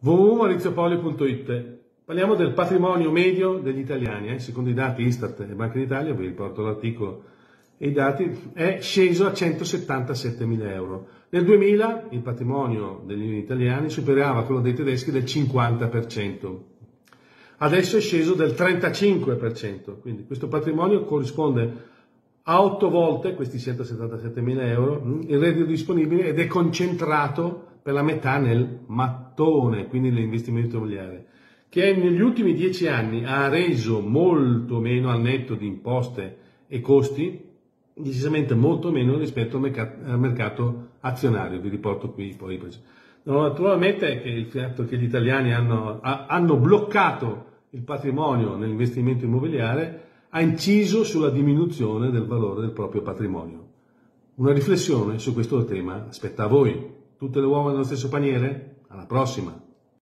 www.mauriziopolio.it Parliamo del patrimonio medio degli italiani, eh? secondo i dati Istat e Banca d'Italia, vi riporto l'articolo e i dati, è sceso a 177 mila euro. Nel 2000 il patrimonio degli italiani superava quello dei tedeschi del 50%. Adesso è sceso del 35%, quindi questo patrimonio corrisponde a 8 volte questi 177 mila euro mm, il reddito disponibile ed è concentrato per la metà nel mattone, quindi nell'investimento immobiliare, che negli ultimi 10 anni ha reso molto meno al netto di imposte e costi, decisamente molto meno rispetto al mercato, azionario, vi riporto qui poi. Naturalmente che il fatto che gli italiani hanno, hanno bloccato il patrimonio nell'investimento immobiliare ha inciso sulla diminuzione del valore del proprio patrimonio. Una riflessione su questo tema aspetta a voi. Tutte le uova nello stesso paniere? Alla prossima!